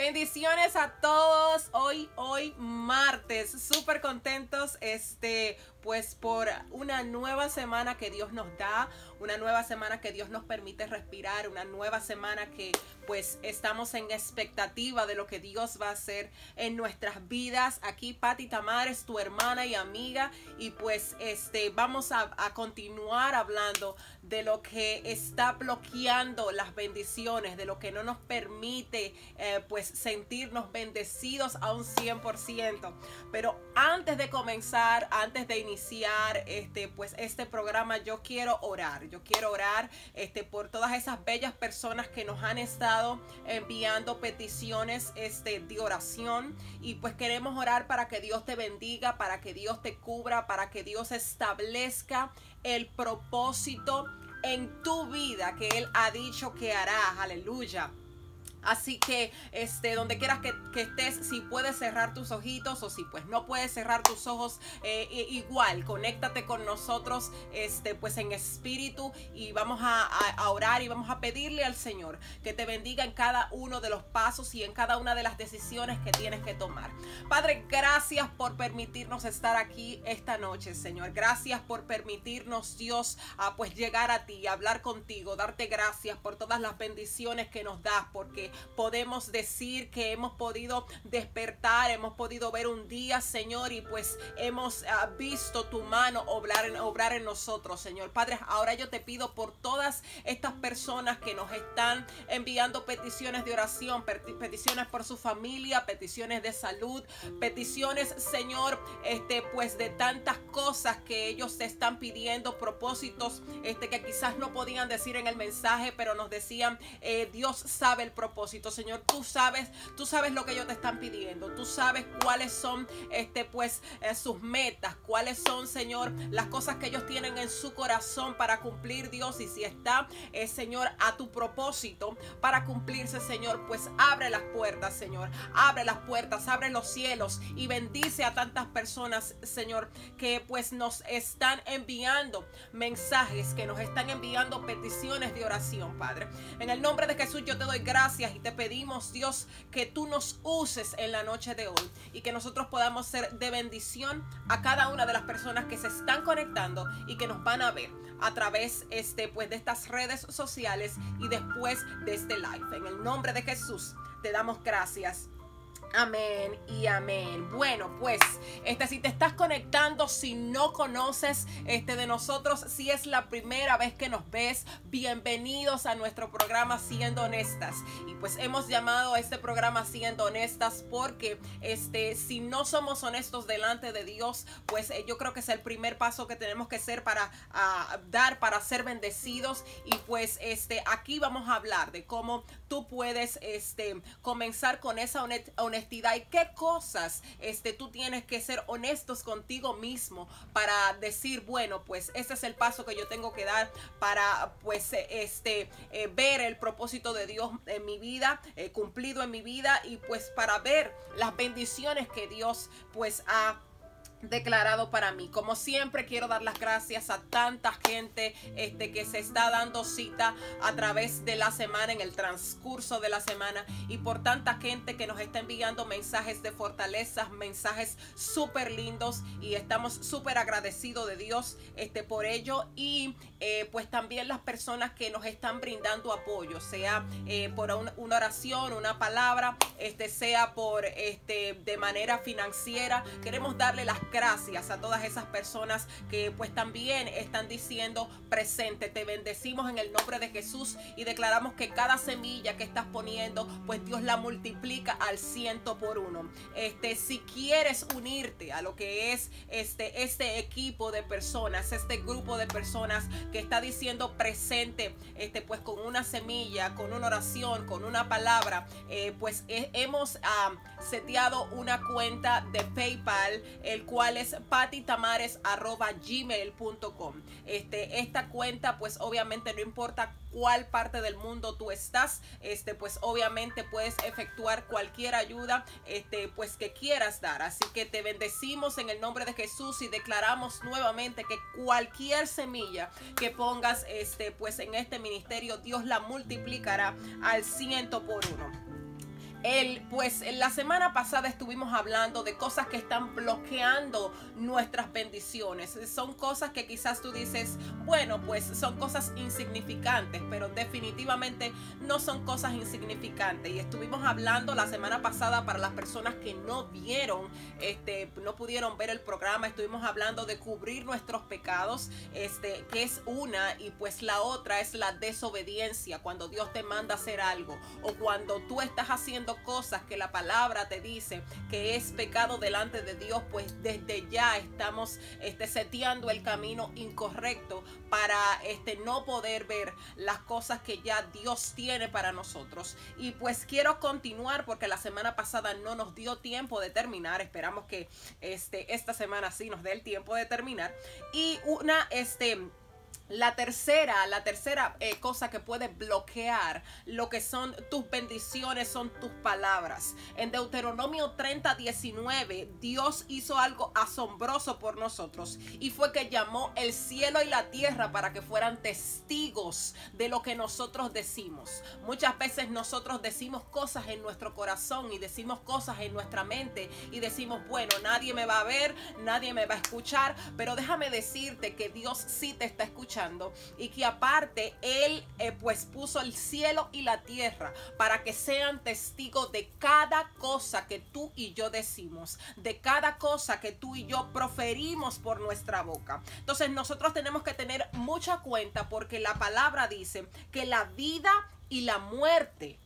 Bendiciones a todos. Hoy, hoy martes, súper contentos, este, pues por una nueva semana que Dios nos da, una nueva semana que Dios nos permite respirar, una nueva semana que pues estamos en expectativa de lo que Dios va a hacer en nuestras vidas. Aquí Patti Tamares, tu hermana y amiga, y pues este vamos a, a continuar hablando de lo que está bloqueando las bendiciones, de lo que no nos permite eh, pues sentirnos bendecidos a un 100%. Pero antes de comenzar, antes de iniciar este pues este programa, yo quiero orar. Yo quiero orar este por todas esas bellas personas que nos han estado enviando peticiones este de oración y pues queremos orar para que Dios te bendiga, para que Dios te cubra, para que Dios establezca el propósito en tu vida que Él ha dicho que hará. Aleluya. Así que, este, donde quieras que, estés, si puedes cerrar tus ojitos o si pues no puedes cerrar tus ojos, eh, igual, conéctate con nosotros, este, pues en espíritu y vamos a, a, orar y vamos a pedirle al Señor que te bendiga en cada uno de los pasos y en cada una de las decisiones que tienes que tomar. Padre, gracias por permitirnos estar aquí esta noche, Señor. Gracias por permitirnos, Dios, a pues llegar a ti, hablar contigo, darte gracias por todas las bendiciones que nos das, porque podemos decir que hemos podido despertar, hemos podido ver un día, Señor, y pues hemos ah, visto tu mano obrar en, obrar en nosotros, Señor. Padre, ahora yo te pido por todas estas personas que nos están enviando peticiones de oración, peticiones por su familia, peticiones de salud, peticiones, Señor, este, pues de tantas cosas que ellos te están pidiendo, propósitos, este, que quizás no podían decir en el mensaje, pero nos decían, eh, Dios sabe el propósito Señor. Tú sabes, tú sabes lo que ellos te están pidiendo. Tú sabes cuáles son, este, pues, eh, sus metas, cuáles son, Señor, las cosas que ellos tienen en su corazón para cumplir, Dios. Y si está, eh, Señor, a tu propósito para cumplirse, Señor, pues abre las puertas, Señor. Abre las puertas, abre los cielos y bendice a tantas personas, Señor, que pues nos están enviando mensajes, que nos están enviando peticiones de oración, Padre. En el nombre de Jesús yo te doy gracias y te pedimos, Dios, que tú nos uses en la noche de hoy y que nosotros podamos ser de bendición a cada una de las personas que se están conectando y que nos van a ver a través este, pues, de estas redes sociales y después de este live. En el nombre de Jesús te damos gracias. Amén y amén. Bueno, pues, este, si te estás conectando, si no conoces este de nosotros, si es la primera vez que nos ves, bienvenidos a nuestro programa Siendo Honestas. Y pues hemos llamado a este programa Siendo Honestas porque este, si no somos honestos delante de Dios, pues eh, yo creo que es el primer paso que tenemos que hacer para dar, para ser bendecidos. Y pues este, aquí vamos a hablar de cómo tú puedes este, comenzar con esa honestidad y qué cosas este, tú tienes que ser honestos contigo mismo para decir, bueno, pues ese es el paso que yo tengo que dar para pues este, eh, ver el propósito de Dios en mi vida, eh, cumplido en mi vida y pues para ver las bendiciones que Dios pues ha declarado para mí. Como siempre quiero dar las gracias a tanta gente este, que se está dando cita a través de la semana, en el transcurso de la semana y por tanta gente que nos está enviando mensajes de fortaleza, mensajes súper lindos y estamos súper agradecidos de Dios este, por ello y eh, pues también las personas que nos están brindando apoyo, sea eh, por una oración, una palabra, este, sea por este, de manera financiera. Queremos darle las gracias a todas esas personas que pues también están diciendo presente. Te bendecimos en el nombre de Jesús y declaramos que cada semilla que estás poniendo, pues Dios la multiplica al ciento por uno. Este, si quieres unirte a lo que es este, este equipo de personas, este grupo de personas que está diciendo presente, este, pues con una semilla, con una oración, con una palabra, eh, pues hemos ah, seteado una cuenta de PayPal, el cual es patitamares.gmail.com. Este, esta cuenta, pues obviamente no importa cuál parte del mundo tú estás, este, pues obviamente puedes efectuar cualquier ayuda, este, pues que quieras dar. Así que te bendecimos en el nombre de Jesús y declaramos nuevamente que cualquier semilla que pongas, este, pues en este ministerio, Dios la multiplicará al ciento por uno. El, pues la semana pasada estuvimos hablando de cosas que están bloqueando nuestras bendiciones. Son cosas que quizás tú dices, bueno, pues son cosas insignificantes, pero definitivamente no son cosas insignificantes. Y estuvimos hablando la semana pasada para las personas que no vieron, este, no pudieron ver el programa, estuvimos hablando de cubrir nuestros pecados, este, que es una, y pues la otra es la desobediencia, cuando Dios te manda hacer algo, o cuando tú estás haciendo cosas que la palabra te dice que es pecado delante de Dios, pues desde ya estamos este, seteando el camino incorrecto para este, no poder ver las cosas que ya Dios tiene para nosotros. Y pues quiero continuar porque la semana pasada no nos dio tiempo de terminar. Esperamos que este, esta semana sí nos dé el tiempo de terminar. Y una, este, la tercera, la tercera eh, cosa que puede bloquear lo que son tus bendiciones son tus palabras. En Deuteronomio 30, 19, Dios hizo algo asombroso por nosotros y fue que llamó el cielo y la tierra para que fueran testigos de lo que nosotros decimos. Muchas veces nosotros decimos cosas en nuestro corazón y decimos cosas en nuestra mente y decimos, bueno, nadie me va a ver, nadie me va a escuchar, pero déjame decirte que Dios sí te está escuchando y que aparte Él eh, pues puso el cielo y la tierra para que sean testigos de cada cosa que tú y yo decimos, de cada cosa que tú y yo proferimos por nuestra boca. Entonces nosotros tenemos que tener mucha cuenta porque la palabra dice que la vida y la muerte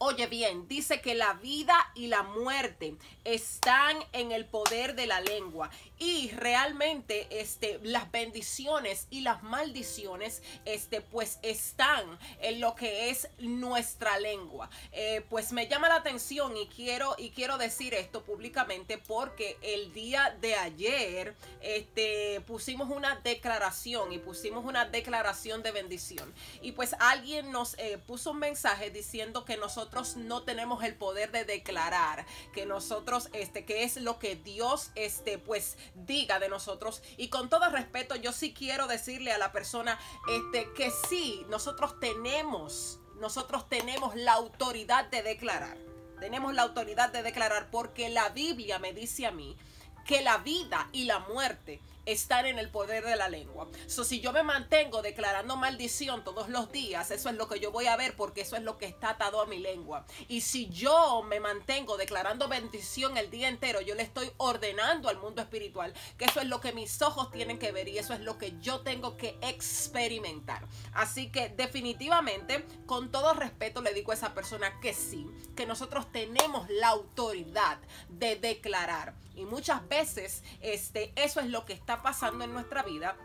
Oye bien, dice que la vida y la muerte están en el poder de la lengua y realmente este las bendiciones y las maldiciones este pues están en lo que es nuestra lengua. Eh, pues me llama la atención y quiero y quiero decir esto públicamente porque el día de ayer este pusimos una declaración y pusimos una declaración de bendición y pues alguien nos eh, puso un mensaje diciendo que nosotros no tenemos el poder de declarar que nosotros, este, que es lo que Dios, este, pues diga de nosotros. Y con todo respeto, yo sí quiero decirle a la persona, este, que sí, nosotros tenemos, nosotros tenemos la autoridad de declarar. Tenemos la autoridad de declarar porque la Biblia me dice a mí que la vida y la muerte estar en el poder de la lengua. So, si yo me mantengo declarando maldición todos los días, eso es lo que yo voy a ver porque eso es lo que está atado a mi lengua. Y si yo me mantengo declarando bendición el día entero, yo le estoy ordenando al mundo espiritual que eso es lo que mis ojos tienen que ver y eso es lo que yo tengo que experimentar. Así que definitivamente, con todo respeto, le digo a esa persona que sí, que nosotros tenemos la autoridad de declarar. Y muchas veces este, eso es lo que está pasando en nuestra vida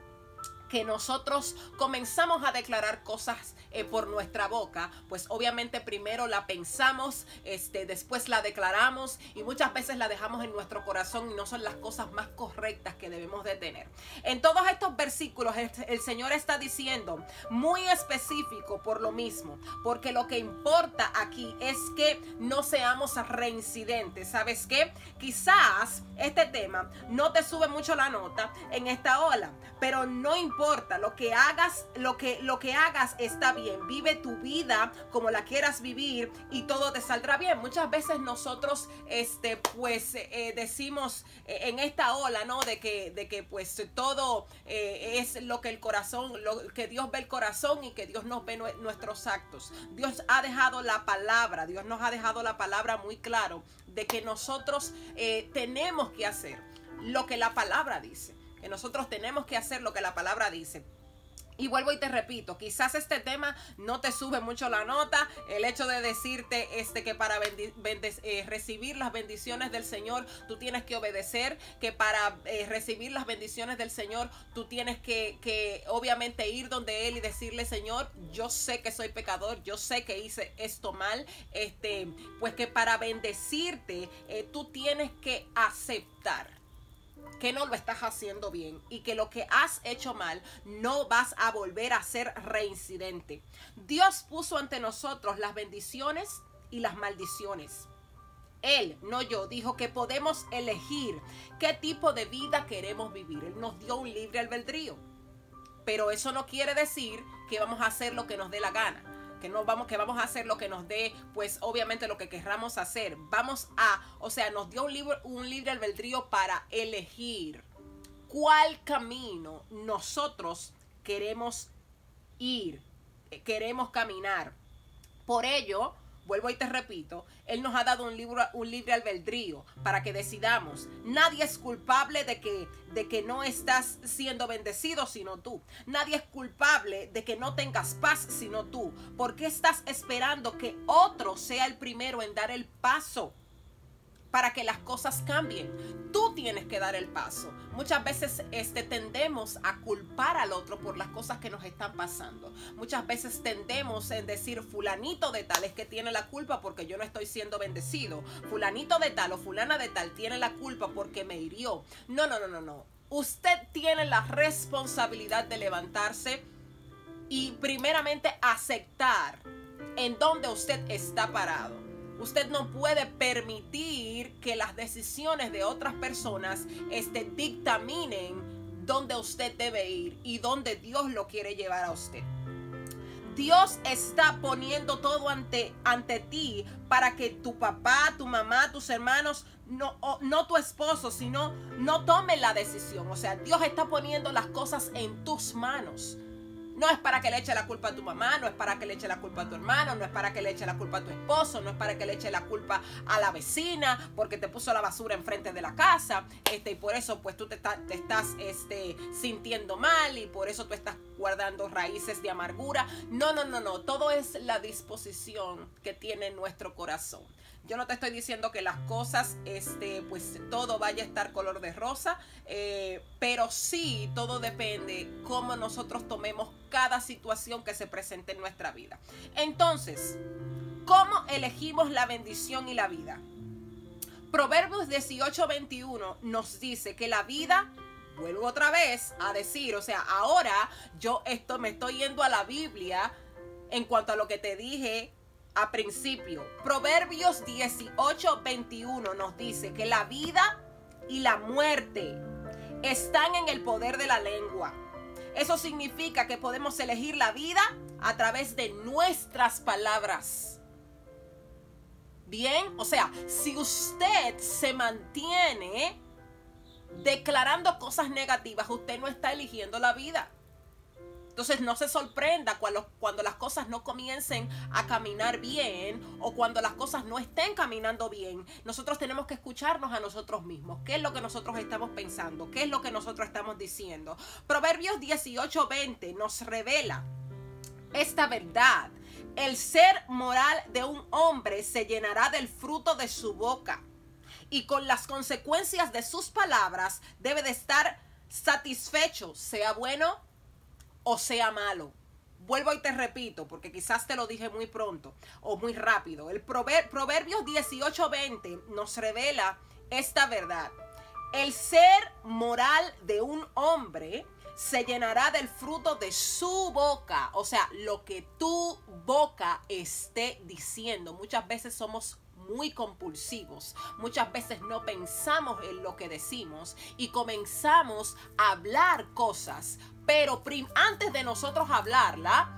que nosotros comenzamos a declarar cosas eh, por nuestra boca, pues obviamente primero la pensamos, este, después la declaramos y muchas veces la dejamos en nuestro corazón y no son las cosas más correctas que debemos de tener. En todos estos versículos el, Señor está diciendo muy específico por lo mismo, porque lo que importa aquí es que no seamos reincidentes. ¿Sabes qué? Quizás este tema no te sube mucho la nota en esta ola, pero no importa lo que hagas, lo que, lo que hagas está bien. Vive tu vida como la quieras vivir y todo te saldrá bien. Muchas veces nosotros, este, pues, eh, decimos eh, en esta ola, ¿no? De que, de que pues todo eh, es lo que el corazón, lo que Dios ve el corazón y que Dios nos ve nuestros actos. Dios ha dejado la palabra, Dios nos ha dejado la palabra muy claro de que nosotros tenemos que hacer lo que la palabra dice nosotros tenemos que hacer lo que la palabra dice. Y vuelvo y te repito, quizás este tema no te sube mucho la nota, el hecho de decirte este que para eh, recibir las bendiciones del Señor tú tienes que obedecer, que para eh, recibir las bendiciones del Señor tú tienes que, que, obviamente ir donde Él y decirle Señor, yo sé que soy pecador, yo sé que hice esto mal, este, pues que para bendecirte eh, tú tienes que aceptar que no lo estás haciendo bien y que lo que has hecho mal no vas a volver a ser reincidente. Dios puso ante nosotros las bendiciones y las maldiciones. Él, no yo, dijo que podemos elegir qué tipo de vida queremos vivir. Él nos dio un libre albedrío. Pero eso no quiere decir que vamos a hacer lo que nos dé la gana que no vamos, que vamos a hacer lo que nos dé, pues obviamente lo que querramos hacer. Vamos a, o sea, nos dio un, libro, un libre albedrío para elegir cuál camino nosotros queremos ir, queremos caminar. Por ello, vuelvo y te repito, Él nos ha dado un, libro, un libre albedrío para que decidamos. Nadie es culpable de que, de que no estás siendo bendecido sino tú. Nadie es culpable de que no tengas paz sino tú. ¿Por qué estás esperando que otro sea el primero en dar el paso? Para que las cosas cambien. Tú tienes que dar el paso. Muchas veces este, tendemos a culpar al otro por las cosas que nos están pasando. Muchas veces tendemos en decir fulanito de tal es que tiene la culpa porque yo no estoy siendo bendecido. Fulanito de tal o fulana de tal tiene la culpa porque me hirió. No, no, no, no, no. Usted tiene la responsabilidad de levantarse y primeramente aceptar en dónde usted está parado. Usted no puede permitir que las decisiones de otras personas este, dictaminen dónde usted debe ir y dónde Dios lo quiere llevar a usted. Dios está poniendo todo ante, ante ti para que tu papá, tu mamá, tus hermanos, no, no tu esposo, sino no tomen la decisión. O sea, Dios está poniendo las cosas en tus manos. No es para que le eche la culpa a tu mamá, no es para que le eche la culpa a tu hermano, no es para que le eche la culpa a tu esposo, no es para que le eche la culpa a la vecina porque te puso la basura enfrente de la casa, este, y por eso pues tú te, te estás este, sintiendo mal y por eso tú estás guardando raíces de amargura. No, no, no, no, todo es la disposición que tiene nuestro corazón. Yo no te estoy diciendo que las cosas, este, pues todo vaya a estar color de rosa, eh, pero sí todo depende cómo nosotros tomemos cada situación que se presente en nuestra vida. Entonces, ¿cómo elegimos la bendición y la vida? Proverbios 18:21 nos dice que la vida vuelvo otra vez a decir, o sea, ahora yo esto me estoy yendo a la Biblia en cuanto a lo que te dije a principio. Proverbios 18, 21 nos dice que la vida y la muerte están en el poder de la lengua. Eso significa que podemos elegir la vida a través de nuestras palabras. Bien, o sea, si usted se mantiene declarando cosas negativas, usted no está eligiendo la vida. Entonces no se sorprenda cuando, las cosas no comiencen a caminar bien o cuando las cosas no estén caminando bien. Nosotros tenemos que escucharnos a nosotros mismos. ¿Qué es lo que nosotros estamos pensando? ¿Qué es lo que nosotros estamos diciendo? Proverbios 18:20 nos revela esta verdad. El ser moral de un hombre se llenará del fruto de su boca y con las consecuencias de sus palabras debe de estar satisfecho, sea bueno o sea malo. Vuelvo y te repito, porque quizás te lo dije muy pronto o muy rápido. El Proverbios 18:20 nos revela esta verdad. El ser moral de un hombre se llenará del fruto de su boca. O sea, lo que tu boca esté diciendo. Muchas veces somos muy compulsivos. Muchas veces no pensamos en lo que decimos y comenzamos a hablar cosas pero antes de nosotros hablarla,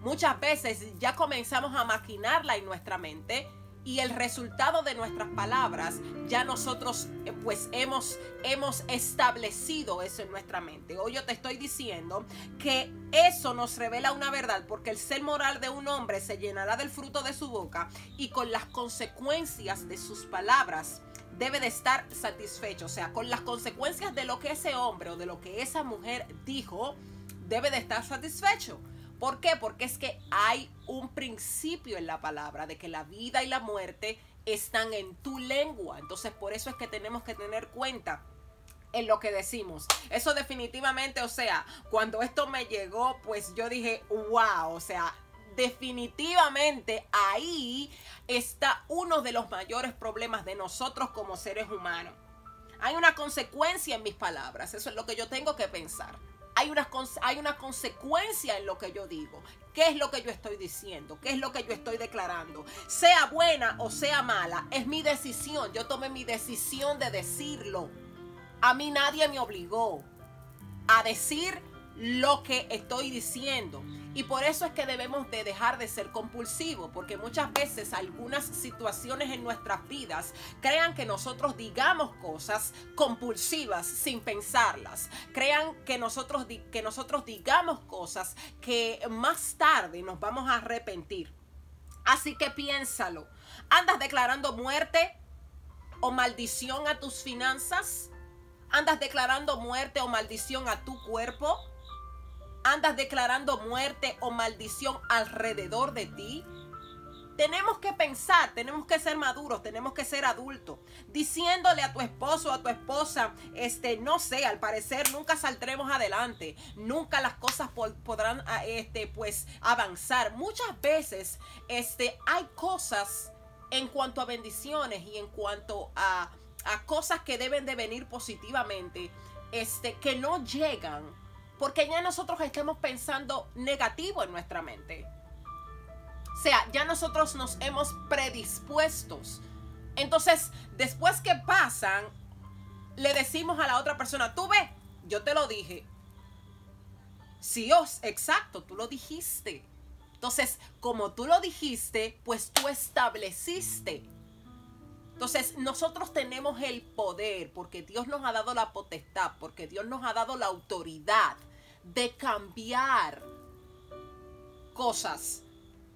muchas veces ya comenzamos a maquinarla en nuestra mente y el resultado de nuestras palabras ya nosotros eh, pues hemos hemos establecido eso en nuestra mente. Hoy yo te estoy diciendo que eso nos revela una verdad porque el ser moral de un hombre se llenará del fruto de su boca y con las consecuencias de sus palabras debe de estar satisfecho. O sea, con las consecuencias de lo que ese hombre o de lo que esa mujer dijo, debe de estar satisfecho. ¿Por qué? Porque es que hay un principio en la palabra de que la vida y la muerte están en tu lengua. Entonces, por eso es que tenemos que tener cuenta en lo que decimos. Eso definitivamente, o sea, cuando esto me llegó, pues yo dije, wow, o sea, definitivamente ahí está uno de los mayores problemas de nosotros como seres humanos. Hay una consecuencia en mis palabras, eso es lo que yo tengo que pensar. Hay una, hay consecuencia en lo que yo digo. ¿Qué es lo que yo estoy diciendo? ¿Qué es lo que yo estoy declarando? Sea buena o sea mala, es mi decisión. Yo tomé mi decisión de decirlo. A mí nadie me obligó a decir lo que estoy diciendo. Y por eso es que debemos de dejar de ser compulsivos, porque muchas veces algunas situaciones en nuestras vidas crean que nosotros digamos cosas compulsivas sin pensarlas. Crean que nosotros, que nosotros digamos cosas que más tarde nos vamos a arrepentir. Así que piénsalo. ¿Andas declarando muerte o maldición a tus finanzas? ¿Andas declarando muerte o maldición a tu cuerpo? ¿Andas declarando muerte o maldición alrededor de ti? Tenemos que pensar, tenemos que ser maduros, tenemos que ser adultos, diciéndole a tu esposo a tu esposa, este, no sé, al parecer nunca saldremos adelante, nunca las cosas podrán, ah, este, pues, avanzar. Muchas veces, este, hay cosas en cuanto a bendiciones y en cuanto a, a cosas que deben de venir positivamente, este, que no llegan porque ya nosotros estamos pensando negativo en nuestra mente. O sea, ya nosotros nos hemos predispuestos. Entonces, después que pasan, le decimos a la otra persona, tú ve, yo te lo dije. Sí, os, exacto, tú lo dijiste. Entonces, como tú lo dijiste, pues tú estableciste. Entonces, nosotros tenemos el poder, porque Dios nos ha dado la potestad, porque Dios nos ha dado la autoridad de cambiar cosas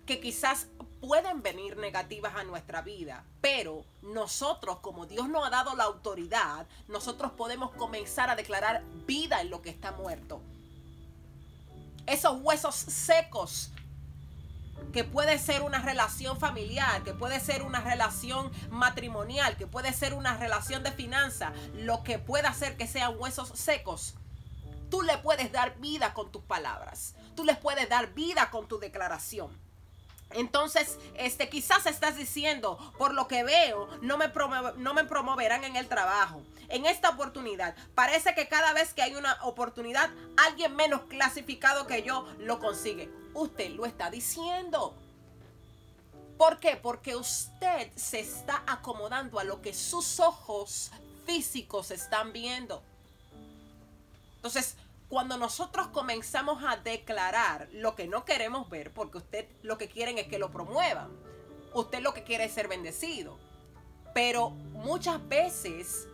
que quizás pueden venir negativas a nuestra vida, pero nosotros, como Dios nos ha dado la autoridad, nosotros podemos comenzar a declarar vida en lo que está muerto. Esos huesos secos que puede ser una relación familiar, que puede ser una relación matrimonial, que puede ser una relación de finanzas, lo que pueda hacer que sean huesos secos, Tú le puedes dar vida con tus palabras. Tú les puedes dar vida con tu declaración. Entonces, este, quizás estás diciendo, por lo que veo, no me, no me promoverán en el trabajo. En esta oportunidad, parece que cada vez que hay una oportunidad, alguien menos clasificado que yo lo consigue. Usted lo está diciendo. ¿Por qué? Porque usted se está acomodando a lo que sus ojos físicos están viendo. Entonces, cuando nosotros comenzamos a declarar lo que no queremos ver, porque usted lo que quieren es que lo promuevan, usted lo que quiere es ser bendecido, pero muchas veces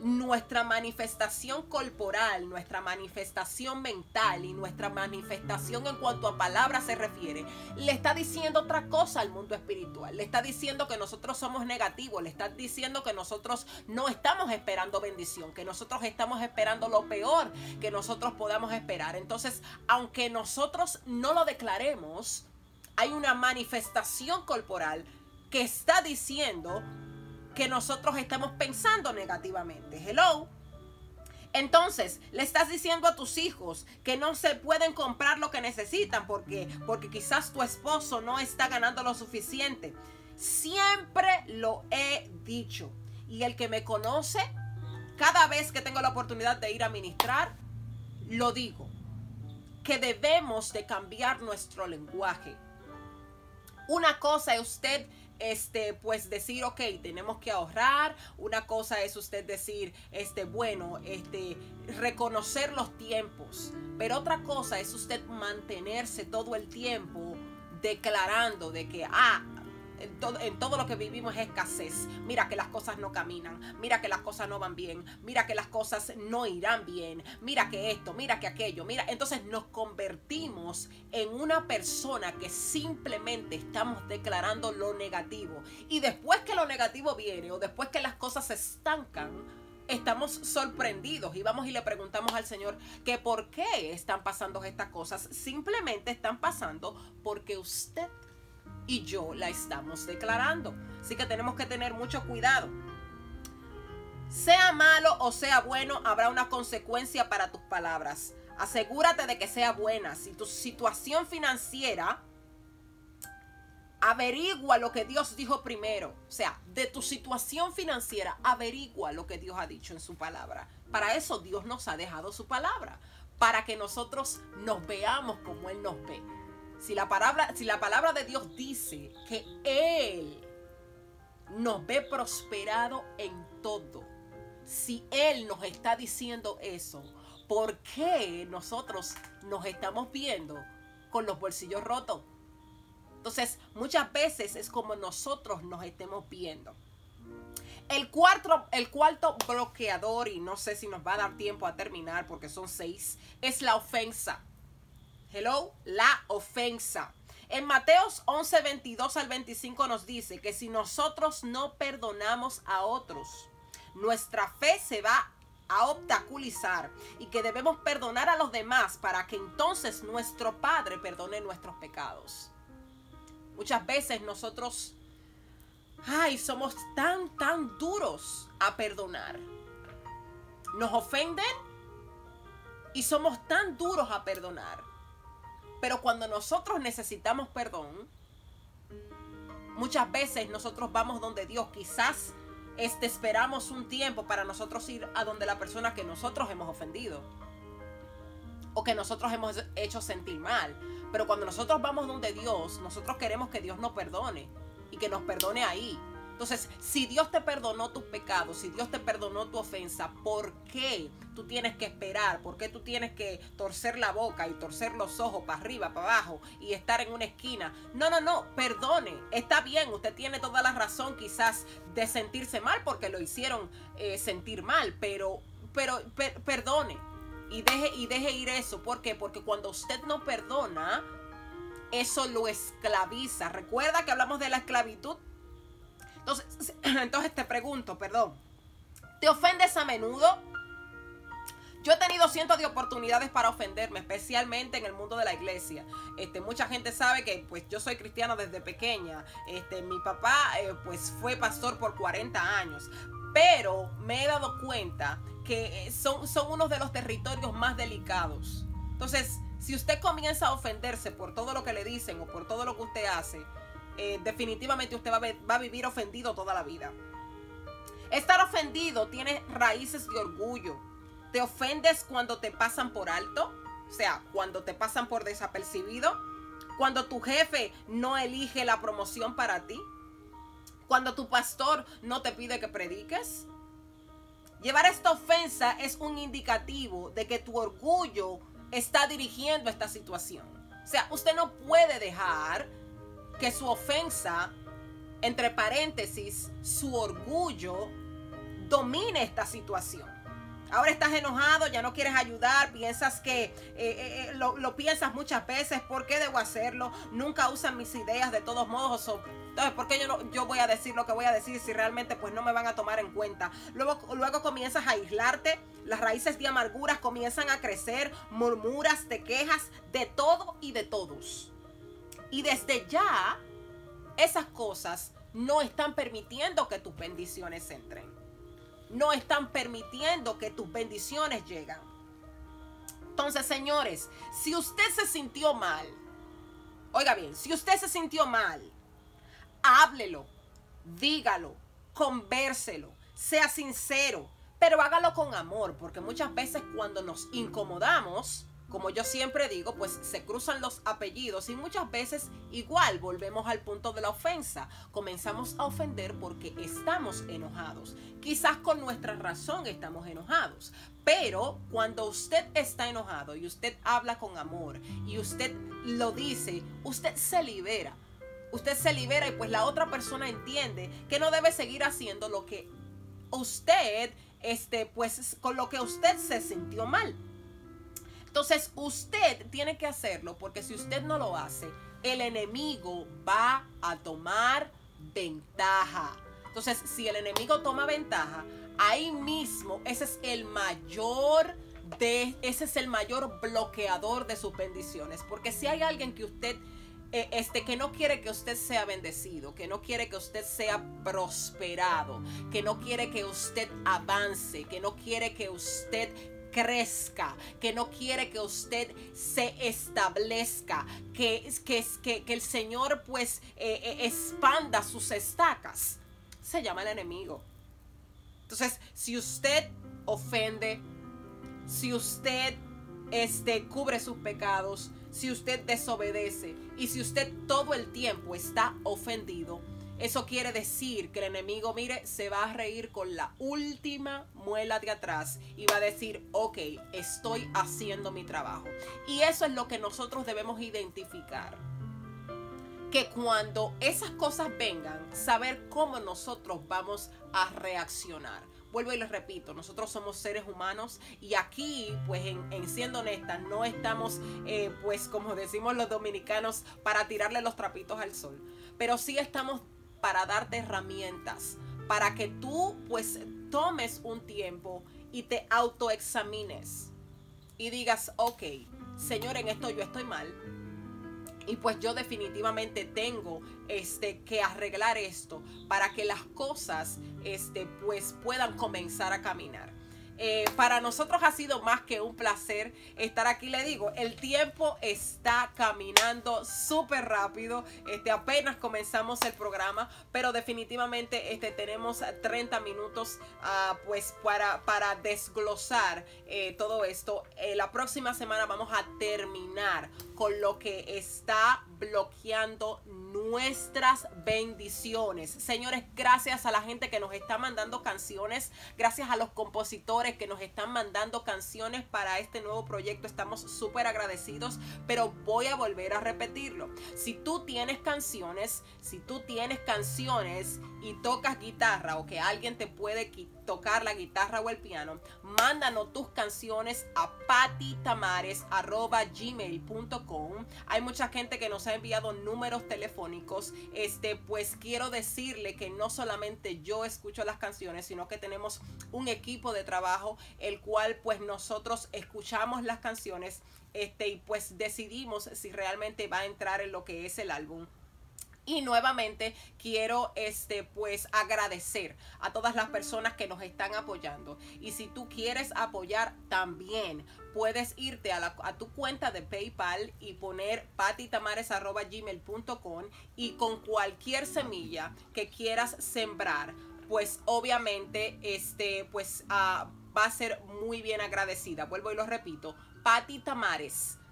nuestra manifestación corporal, nuestra manifestación mental y nuestra manifestación en cuanto a palabras se refiere, le está diciendo otra cosa al mundo espiritual. Le está diciendo que nosotros somos negativos, le está diciendo que nosotros no estamos esperando bendición, que nosotros estamos esperando lo peor que nosotros podamos esperar. Entonces, aunque nosotros no lo declaremos, hay una manifestación corporal que está diciendo que nosotros estamos pensando negativamente. Hello. Entonces, le estás diciendo a tus hijos que no se pueden comprar lo que necesitan porque porque quizás tu esposo no está ganando lo suficiente. Siempre lo he dicho. Y el que me conoce, cada vez que tengo la oportunidad de ir a ministrar, lo digo. Que debemos de cambiar nuestro lenguaje. Una cosa es usted este, pues decir, ok, tenemos que ahorrar. Una cosa es usted decir, este, bueno, este, reconocer los tiempos. Pero otra cosa es usted mantenerse todo el tiempo declarando de que, ah, en todo, lo que vivimos es escasez. Mira que las cosas no caminan, mira que las cosas no van bien, mira que las cosas no irán bien, mira que esto, mira que aquello, mira. Entonces nos convertimos en una persona que simplemente estamos declarando lo negativo. Y después que lo negativo viene o después que las cosas se estancan, estamos sorprendidos y vamos y le preguntamos al Señor que por qué están pasando estas cosas. Simplemente están pasando porque usted y yo la estamos declarando. Así que tenemos que tener mucho cuidado. Sea malo o sea bueno, habrá una consecuencia para tus palabras. Asegúrate de que sea buena. Si tu situación financiera, averigua lo que Dios dijo primero. O sea, de tu situación financiera, averigua lo que Dios ha dicho en su palabra. Para eso Dios nos ha dejado su palabra. Para que nosotros nos veamos como Él nos ve. Si la palabra, si la palabra de Dios dice que Él nos ve prosperado en todo, si Él nos está diciendo eso, ¿por qué nosotros nos estamos viendo con los bolsillos rotos. Entonces, muchas veces es como nosotros nos estemos viendo. El cuarto, el cuarto bloqueador, y no sé si nos va a dar tiempo a terminar porque son seis, es la ofensa. Hello, la ofensa. En Mateos 11, 22 al 25 nos dice que si nosotros no perdonamos a otros, nuestra fe se va a obstaculizar y que debemos perdonar a los demás para que entonces nuestro Padre perdone nuestros pecados. Muchas veces nosotros, ay, somos tan, tan duros a perdonar. Nos ofenden y somos tan duros a perdonar. Pero cuando nosotros necesitamos perdón, muchas veces nosotros vamos donde Dios, quizás esperamos un tiempo para nosotros ir a donde la persona que nosotros hemos ofendido o que nosotros hemos hecho sentir mal. Pero cuando nosotros vamos donde Dios, nosotros queremos que Dios nos perdone y que nos perdone ahí. Entonces, si Dios te perdonó tus pecados, si Dios te perdonó tu ofensa, ¿por qué tú tienes que esperar? ¿Por qué tú tienes que torcer la boca y torcer los ojos para arriba, para abajo y estar en una esquina? No, no, no, perdone. Está bien, usted tiene toda la razón quizás de sentirse mal porque lo hicieron eh, sentir mal, pero, pero perdone y deje, y deje ir eso. ¿Por qué? Porque cuando usted no perdona, eso lo esclaviza. Recuerda que hablamos de la esclavitud entonces, entonces te pregunto, perdón, ¿te ofendes a menudo? Yo he tenido cientos de oportunidades para ofenderme, especialmente en el mundo de la iglesia. Este, mucha gente sabe que pues yo soy cristiana desde pequeña. Este, mi papá eh, pues fue pastor por 40 años. Pero me he dado cuenta que eh, son, son unos de los territorios más delicados. Entonces, si usted comienza a ofenderse por todo lo que le dicen o por todo lo que usted hace, eh, definitivamente usted va a, vivir ofendido toda la vida. Estar ofendido tiene raíces de orgullo. Te ofendes cuando te pasan por alto, o sea, cuando te pasan por desapercibido, cuando tu jefe no elige la promoción para ti, cuando tu pastor no te pide que prediques. Llevar esta ofensa es un indicativo de que tu orgullo está dirigiendo esta situación. O sea, usted no puede dejar que su ofensa, entre paréntesis, su orgullo, domine esta situación. Ahora estás enojado, ya no quieres ayudar, piensas que eh, eh, eh, lo, piensas muchas veces, ¿por qué debo hacerlo? Nunca usan mis ideas de todos modos. entonces, ¿por qué yo, no, yo voy a decir lo que voy a decir si realmente pues no me van a tomar en cuenta? Luego, luego comienzas a aislarte, las raíces de amarguras comienzan a crecer, murmuras, te quejas de todo y de todos. Y desde ya, esas cosas no están permitiendo que tus bendiciones entren. No están permitiendo que tus bendiciones lleguen. Entonces, señores, si usted se sintió mal, oiga bien, si usted se sintió mal, háblelo, dígalo, convérselo, sea sincero, pero hágalo con amor, porque muchas veces cuando nos incomodamos, como yo siempre digo, pues se cruzan los apellidos y muchas veces igual volvemos al punto de la ofensa. Comenzamos a ofender porque estamos enojados. Quizás con nuestra razón estamos enojados. Pero cuando usted está enojado y usted habla con amor y usted lo dice, usted se libera. Usted se libera y pues la otra persona entiende que no debe seguir haciendo lo que usted, este, pues con lo que usted se sintió mal. Entonces usted tiene que hacerlo porque si usted no lo hace, el enemigo va a tomar ventaja. Entonces, si el enemigo toma ventaja, ahí mismo ese es el mayor de ese es el mayor bloqueador de sus bendiciones, porque si hay alguien que usted eh, este que no quiere que usted sea bendecido, que no quiere que usted sea prosperado, que no quiere que usted avance, que no quiere que usted crezca, que no quiere que usted se establezca, que, que, que, que el Señor pues eh, eh, expanda sus estacas, se llama el enemigo. Entonces, si usted ofende, si usted este, cubre sus pecados, si usted desobedece y si usted todo el tiempo está ofendido, eso quiere decir que el enemigo, mire, se va a reír con la última muela de atrás y va a decir, ok, estoy haciendo mi trabajo. Y eso es lo que nosotros debemos identificar. Que cuando esas cosas vengan, saber cómo nosotros vamos a reaccionar. Vuelvo y les repito, nosotros somos seres humanos y aquí, pues en, siendo honesta, no estamos, eh, pues como decimos los dominicanos, para tirarle los trapitos al sol, pero sí estamos para darte herramientas, para que tú pues tomes un tiempo y te autoexamines y digas, ok, Señor, en esto yo estoy mal, y pues yo definitivamente tengo este que arreglar esto para que las cosas este pues puedan comenzar a caminar. Eh, para nosotros ha sido más que un placer estar aquí. Le digo, el tiempo está caminando súper rápido. Este, apenas comenzamos el programa, pero definitivamente este, tenemos 30 minutos uh, pues para, para desglosar eh, todo esto. Eh, la próxima semana vamos a terminar con lo que está bloqueando nuestras bendiciones. Señores, gracias a la gente que nos está mandando canciones, gracias a los compositores que nos están mandando canciones para este nuevo proyecto. Estamos súper agradecidos, pero voy a volver a repetirlo. Si tú tienes canciones, si tú tienes canciones y tocas guitarra o que alguien te puede tocar la guitarra o el piano, mándanos tus canciones a patitamares.gmail.com. Hay mucha gente que nos ha enviado números telefónicos. Este, pues quiero decirle que no solamente yo escucho las canciones, sino que tenemos un equipo de trabajo, el cual pues nosotros escuchamos las canciones este, y pues decidimos si realmente va a entrar en lo que es el álbum y nuevamente quiero este pues agradecer a todas las personas que nos están apoyando. Y si tú quieres apoyar también puedes irte a, la, a tu cuenta de PayPal y poner patitamares.gmail.com y con cualquier semilla que quieras sembrar, pues obviamente este pues uh, va a ser muy bien agradecida. Vuelvo y lo repito, patitamares eh,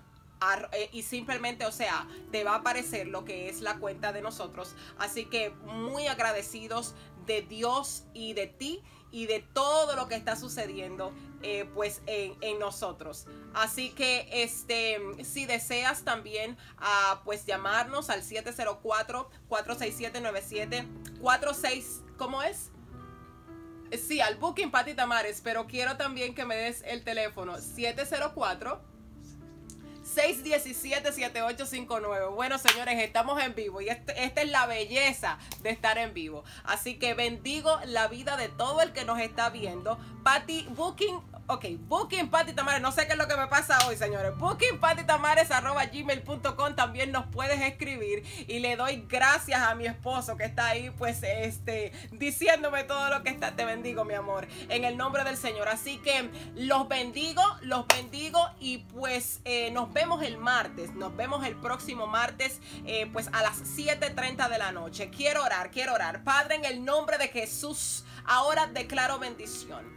y simplemente, o sea, te va a aparecer lo que es la cuenta de nosotros. Así que muy agradecidos de Dios y de ti y de todo lo que está sucediendo eh, pues en, nosotros así que este si deseas también uh, pues llamarnos al 704 467 97 46 ¿cómo es? Sí, al Booking Pati Tamares, pero quiero también que me des el teléfono 704 617-7859. Bueno, señores, estamos en vivo y este, esta es la belleza de estar en vivo. Así que bendigo la vida de todo el que nos está viendo. Patty Booking Ok, Booking Patty Tamares, no sé qué es lo que me pasa hoy, señores. Booking Patty Tamares arroba gmail.com también nos puedes escribir y le doy gracias a mi esposo que está ahí, pues, este, diciéndome todo lo que está. Te bendigo, mi amor, en el nombre del Señor. Así que los bendigo, los bendigo y pues eh, nos vemos el martes, nos vemos el próximo martes, eh, pues a las 7:30 de la noche. Quiero orar, quiero orar. Padre, en el nombre de Jesús, ahora declaro bendición.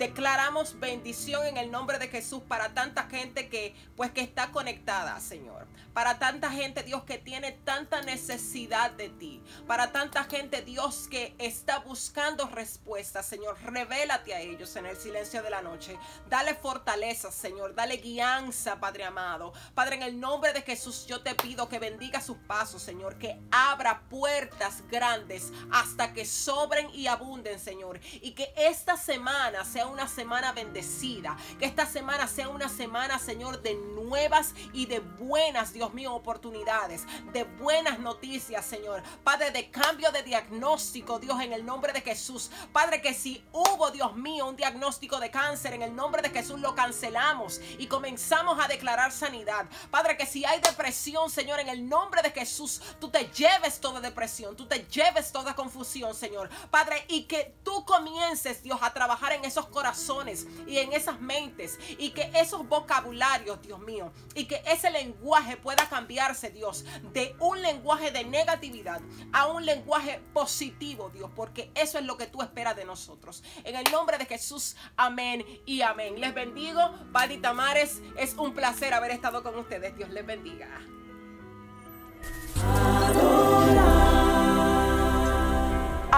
Declaramos bendición en el nombre de Jesús para tanta gente que pues que está conectada, Señor. Para tanta gente, Dios, que tiene tanta necesidad de ti. Para tanta gente, Dios, que está buscando respuestas, Señor. Revélate a ellos en el silencio de la noche. Dale fortaleza, Señor. Dale guianza, Padre amado. Padre, en el nombre de Jesús, yo te pido que bendiga sus pasos, Señor. Que abra puertas grandes hasta que sobren y abunden, Señor. Y que esta semana sea una semana bendecida. Que esta semana sea una semana, Señor, de nuevas y de buenas, Dios mío, oportunidades. De buenas noticias, Señor. Padre, de cambio de diagnóstico, Dios, en el nombre de Jesús. Padre, que si hubo, Dios mío, un diagnóstico de cáncer, en el nombre de Jesús lo cancelamos y comenzamos a declarar sanidad. Padre, que si hay depresión, Señor, en el nombre de Jesús, tú te lleves toda depresión, tú te lleves toda confusión, Señor. Padre, y que tú comiences, Dios, a trabajar en esos corazones y en esas mentes y que esos vocabularios, Dios mío, y que ese lenguaje pueda cambiarse, Dios, de un lenguaje de negatividad a un lenguaje positivo, Dios, porque eso es lo que tú esperas de nosotros. En el nombre de Jesús, amén y amén. Les bendigo, Padre Tamares, es un placer haber estado con ustedes. Dios les bendiga.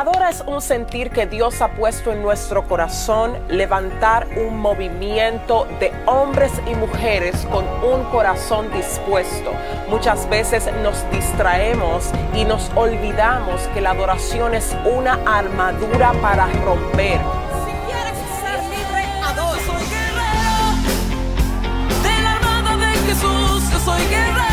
Adora es un sentir que Dios ha puesto en nuestro corazón, levantar un movimiento de hombres y mujeres con un corazón dispuesto. Muchas veces nos distraemos y nos olvidamos que la adoración es una armadura para romper. Soy guerrero.